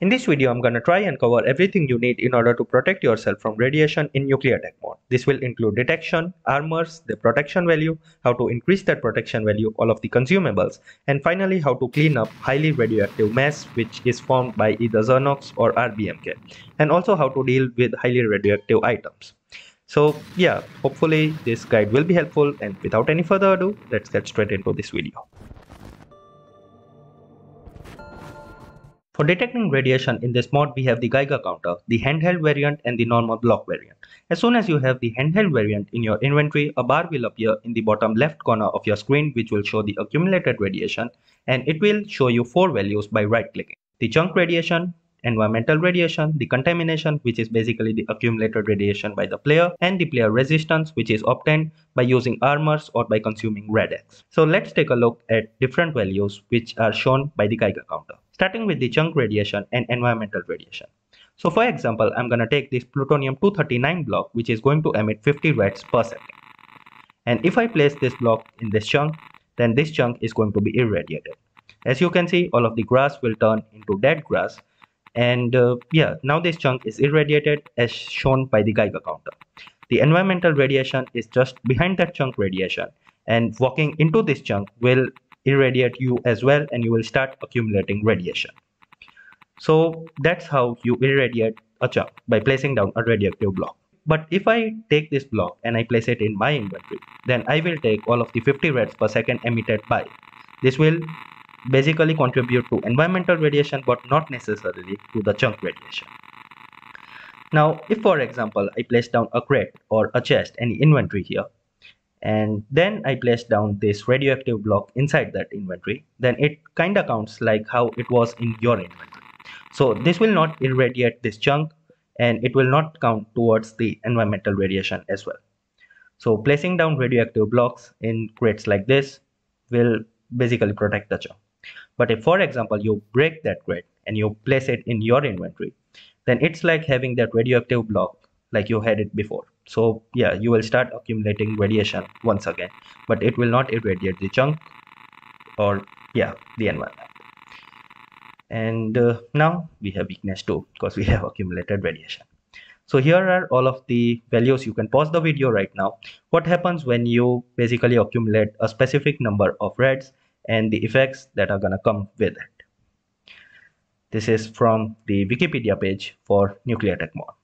In this video, I'm gonna try and cover everything you need in order to protect yourself from radiation in nuclear tech mode. This will include detection, armors, the protection value, how to increase that protection value, all of the consumables, and finally how to clean up highly radioactive mess which is formed by either Zirnox or RBMK, and also how to deal with highly radioactive items. So yeah, hopefully this guide will be helpful and without any further ado, let's get straight into this video. For detecting radiation in this mod, we have the Geiger counter, the handheld variant and the normal block variant. As soon as you have the handheld variant in your inventory, a bar will appear in the bottom left corner of your screen which will show the accumulated radiation and it will show you four values by right clicking. The chunk radiation, environmental radiation, the contamination which is basically the accumulated radiation by the player and the player resistance which is obtained by using armors or by consuming Rad-X. So let's take a look at different values which are shown by the Geiger counter starting with the chunk radiation and environmental radiation. So for example, I'm going to take this plutonium-239 block which is going to emit 50 watts per second. And if I place this block in this chunk, then this chunk is going to be irradiated. As you can see, all of the grass will turn into dead grass. And uh, yeah, now this chunk is irradiated as shown by the Geiger counter. The environmental radiation is just behind that chunk radiation and walking into this chunk will irradiate you as well and you will start accumulating radiation. So that's how you irradiate a chunk by placing down a radioactive block. But if I take this block and I place it in my inventory, then I will take all of the 50 rads per second emitted by. This will basically contribute to environmental radiation but not necessarily to the chunk radiation. Now, if for example, I place down a crate or a chest, any inventory here, and then I place down this radioactive block inside that inventory. Then it kind of counts like how it was in your inventory. So this will not irradiate this chunk and it will not count towards the environmental radiation as well. So placing down radioactive blocks in crates like this will basically protect the chunk. But if for example you break that crate and you place it in your inventory then it's like having that radioactive block like you had it before so yeah you will start accumulating radiation once again but it will not irradiate the chunk or yeah the environment. And uh, now we have weakness too because we have accumulated radiation. So here are all of the values. You can pause the video right now. What happens when you basically accumulate a specific number of rads and the effects that are gonna come with it? This is from the wikipedia page for nuclear tech mod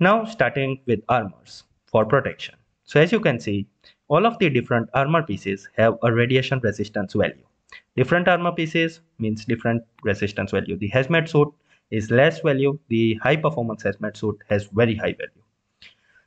now starting with armors for protection. So as you can see, all of the different armor pieces have a radiation resistance value. Different armor pieces means different resistance value. The hazmat suit is less value, the high performance hazmat suit has very high value.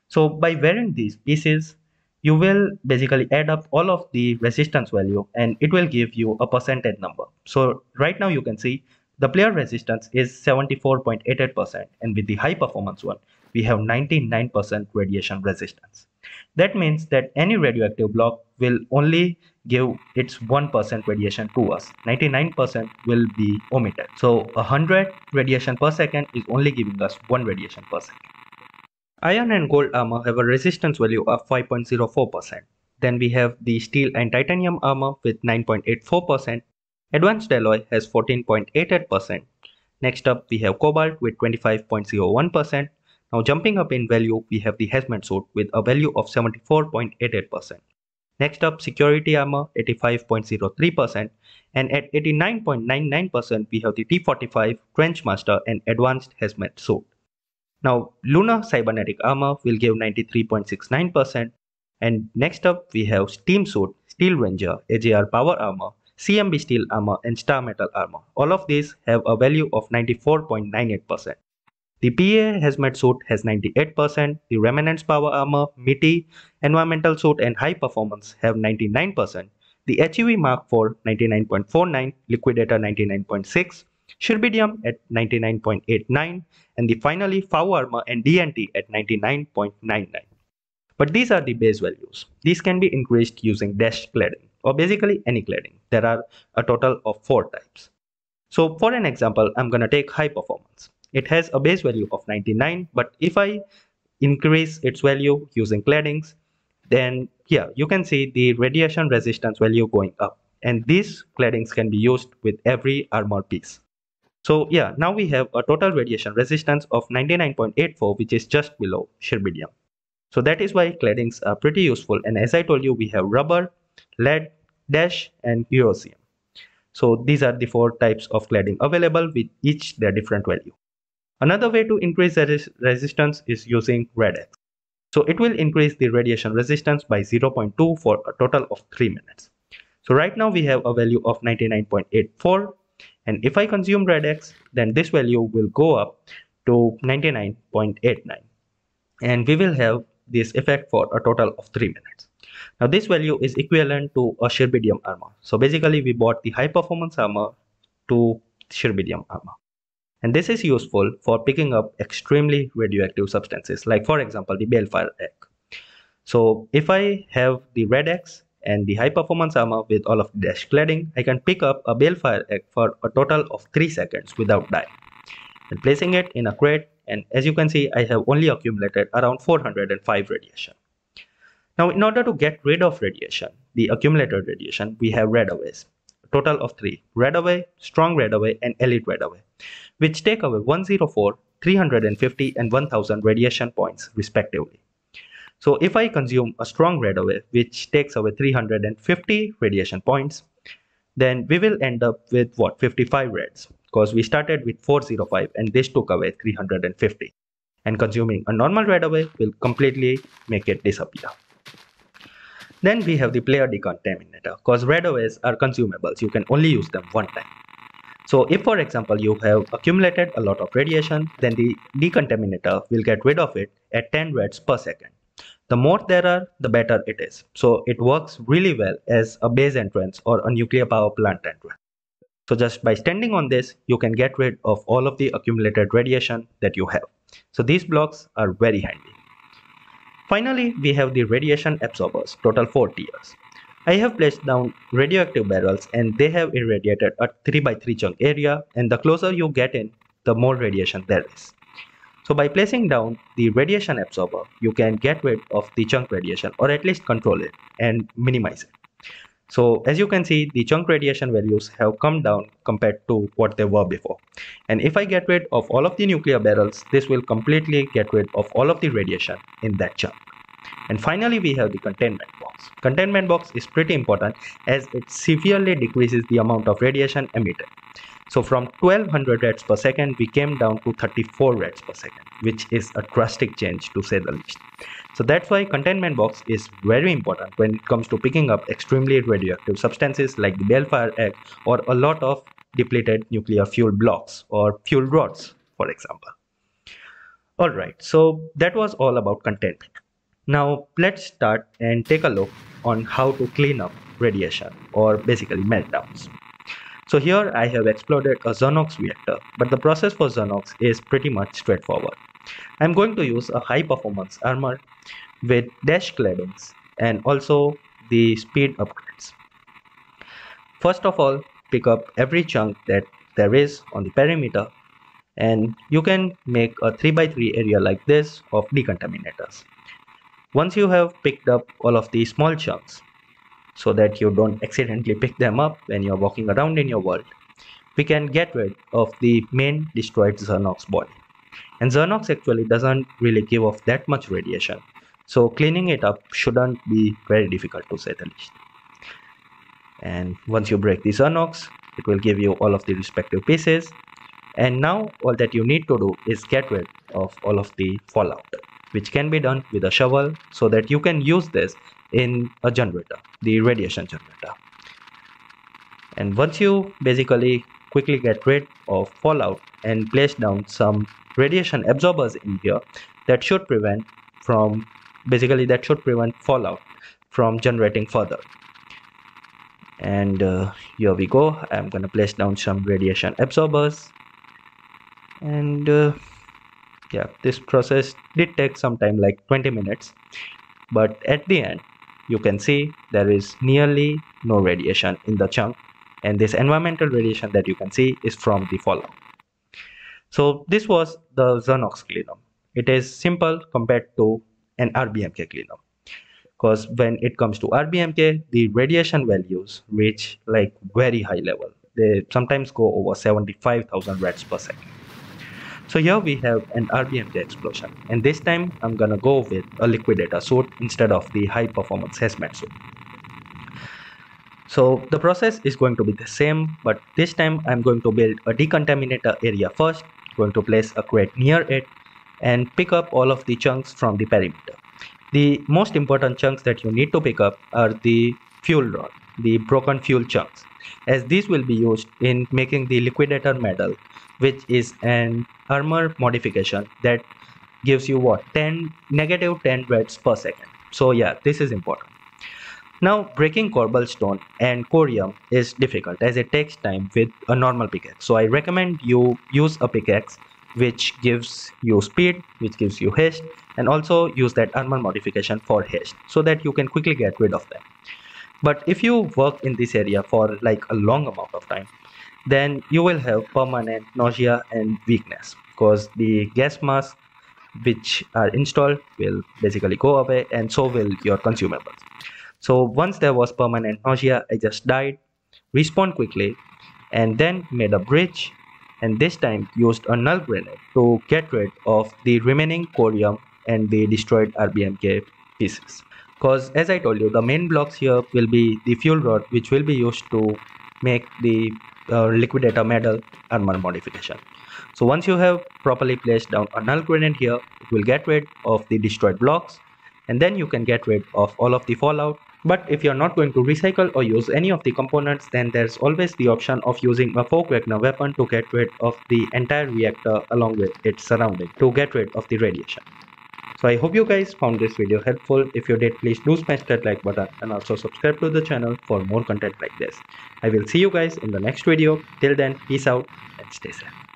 So by wearing these pieces, you will basically add up all of the resistance value and it will give you a percentage number. So right now you can see the player resistance is 74.88% and with the high performance one, we have 99% radiation resistance. That means that any radioactive block will only give its 1% radiation to us. 99% will be omitted. So 100 radiation per second is only giving us 1 radiation per second. Iron and gold armor have a resistance value of 5.04%. Then we have the steel and titanium armor with 9.84%. Advanced alloy has 14.88%. Next up we have cobalt with 25.01%. Now jumping up in value, we have the hazmat suit with a value of 74.88%. Next up, security armor 85.03% and at 89.99% we have the T45 Trenchmaster and advanced hazmat suit. Now lunar cybernetic armor will give 93.69% and next up we have steam suit, steel ranger, AJR power armor, CMB steel armor and star metal armor. All of these have a value of 94.98%. The PA hazmat suit has 98%, the Remnant's power armor, MITI, environmental suit and high performance have 99%, the HEV Mark IV 99.49, Liquidator 99.6, Schrabidium at 99.89 and the finally FAU armor and DNT at 99.99. But these are the base values. These can be increased using desh cladding or basically any cladding. There are a total of four types. So for an example, I'm gonna take high performance it has a base value of 99 but if I increase its value using claddings then yeah you can see the radiation resistance value going up and these claddings can be used with every armor piece So yeah, now we have a total radiation resistance of 99.84 which is just below Schrabidium. So that is why claddings are pretty useful and as I told you we have rubber, lead, desh and ghiorsium. So these are the four types of cladding available with each their different value. Another way to increase the res resistance is using RADX. So it will increase the radiation resistance by 0.2 for a total of 3 minutes. So right now we have a value of 99.84 and if I consume RADX then this value will go up to 99.89 and we will have this effect for a total of 3 minutes. Now this value is equivalent to a Schrabidium armor. So basically we bought the high performance armor to Schrabidium armor. And this is useful for picking up extremely radioactive substances, like for example, the balefire egg. So if I have the Rad-X and the high performance armor with all of the desh cladding, I can pick up a balefire egg for a total of 3 seconds without dying. And placing it in a crate, and as you can see, I have only accumulated around 405 radiation. Now, in order to get rid of radiation, the accumulated radiation, we have RADAWAYs, total of three, RADAWAY, strong RADAWAY, and elite RADAWAY which take away 104, 350 and 1000 radiation points respectively. So if I consume a strong RADAWAY which takes away 350 radiation points, then we will end up with what 55 rads because we started with 405 and this took away 350 and consuming a normal RADAWAY will completely make it disappear. Then we have the player decontaminator because RADAWAYs are consumables you can only use them one time. So if for example you have accumulated a lot of radiation, then the decontaminator will get rid of it at 10 rads per second. The more there are, the better it is. So it works really well as a base entrance or a nuclear power plant entrance. So just by standing on this, you can get rid of all of the accumulated radiation that you have. So these blocks are very handy. Finally, we have the radiation absorbers, total 4 tiers. I have placed down radioactive barrels and they have irradiated a 3x3 chunk area and the closer you get in, the more radiation there is. So by placing down the radiation absorber, you can get rid of the chunk radiation or at least control it and minimize it. So as you can see, the chunk radiation values have come down compared to what they were before. And if I get rid of all of the nuclear barrels, this will completely get rid of all of the radiation in that chunk. And finally, we have the containment box. Containment box is pretty important as it severely decreases the amount of radiation emitted. So from 1200 rads per second, we came down to 34 rads per second, which is a drastic change to say the least. So that's why containment box is very important when it comes to picking up extremely radioactive substances like the balefire egg or a lot of depleted nuclear fuel blocks or fuel rods, for example. Alright, so that was all about containment. Now let's start and take a look on how to clean up radiation or basically meltdowns. So here I have exploded a Zirnox reactor, but the process for Zirnox is pretty much straightforward. I'm going to use a high performance armor with desh claddings and also the speed upgrades. First of all, pick up every chunk that there is on the perimeter and you can make a 3x3 area like this of decontaminators. Once you have picked up all of these small chunks, so that you don't accidentally pick them up when you're walking around in your world, we can get rid of the main destroyed Zirnox body. And Zirnox actually doesn't really give off that much radiation, so cleaning it up shouldn't be very difficult to say the least. And once you break the Zirnox, it will give you all of the respective pieces. And now all that you need to do is get rid of all of the fallout which can be done with a shovel so that you can use this in a generator, the radiation generator. And once you basically quickly get rid of fallout and place down some radiation absorbers in here that should prevent from basically that should prevent fallout from generating further. And uh, here we go. I'm gonna place down some radiation absorbers. And uh, yeah this process did take some time like 20 minutes. But at the end you can see there is nearly no radiation in the chunk. And this environmental radiation that you can see is from the fallout so this was the Zirnox cleanup it is simple compared to an RBMK cleanup because when it comes to RBMK the radiation values reach like very high level. They sometimes go over 75,000 rads per second. So here we have an RBMK explosion and this time I'm gonna go with a liquidator suit instead of the high performance hazmat suit. So the process is going to be the same but this time I'm going to build a decontaminator area first, going to place a crate near it and pick up all of the chunks from the perimeter. The most important chunks that you need to pick up are the fuel rod, the broken fuel chunks, as these will be used in making the liquidator medal, which is an armor modification that gives you what 10 negative 10 rads per second. So yeah, this is important. Now breaking cobblestone and corium is difficult as it takes time with a normal pickaxe. So I recommend you use a pickaxe which gives you speed, which gives you haste and also use that armor modification for haste so that you can quickly get rid of them. But if you work in this area for like a long amount of time, then you will have permanent nausea and weakness because the gas mask which are installed will basically go away and so will your consumables. So once there was permanent nausea, I just died, respawned quickly, and then made a bridge and this time used a null grenade to get rid of the remaining corium and the destroyed RBMK pieces. Because as I told you, the main blocks here will be the fuel rod which will be used to make the uh, liquidator metal armor modification. So once you have properly placed down a null grenade here, it will get rid of the destroyed blocks and then you can get rid of all of the fallout but if you're not going to recycle or use any of the components, then there's always the option of using a Fork Wagner weapon to get rid of the entire reactor along with its surrounding to get rid of the radiation. So I hope you guys found this video helpful. If you did, please do smash that like button and also subscribe to the channel for more content like this. I will see you guys in the next video. Till then, peace out and stay safe.